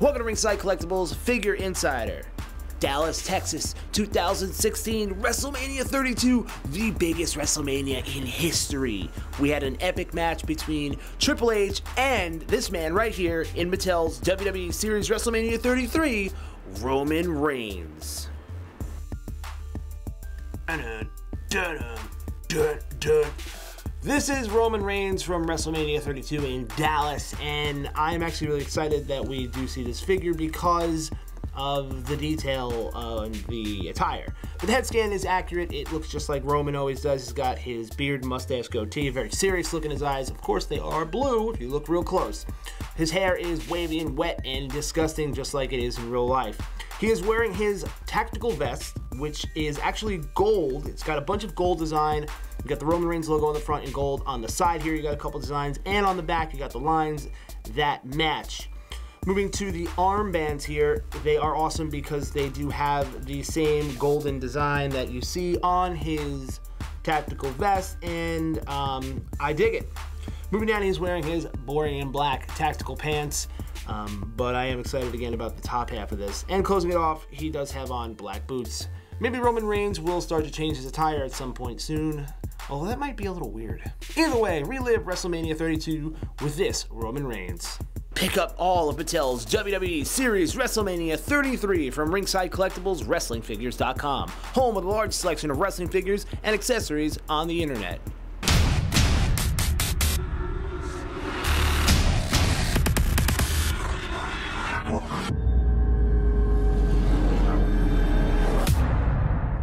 Welcome to Ringside Collectibles Figure Insider. Dallas, Texas, 2016 WrestleMania 32, the biggest WrestleMania in history. We had an epic match between Triple H and this man right here in Mattel's WWE Series WrestleMania 33, Roman Reigns. Dun, dun, dun. This is Roman Reigns from WrestleMania 32 in Dallas, and I'm actually really excited that we do see this figure because of the detail on the attire. But the head scan is accurate. It looks just like Roman always does. He's got his beard, mustache, goatee, very serious look in his eyes. Of course, they are blue if you look real close. His hair is wavy and wet and disgusting, just like it is in real life. He is wearing his tactical vest, which is actually gold. It's got a bunch of gold design. You got the Roman Reigns logo on the front in gold. On the side here, you got a couple designs, and on the back, you got the lines that match. Moving to the armbands here, they are awesome because they do have the same golden design that you see on his tactical vest, and um, I dig it. Moving down, he's wearing his boring and black tactical pants, um, but I am excited again about the top half of this. And closing it off, he does have on black boots. Maybe Roman Reigns will start to change his attire at some point soon, although that might be a little weird. Either way, relive WrestleMania 32 with this Roman Reigns. Pick up all of Mattel's WWE Series WrestleMania 33 from Ringside Collectibles WrestlingFigures.com, home of a large selection of wrestling figures and accessories on the internet.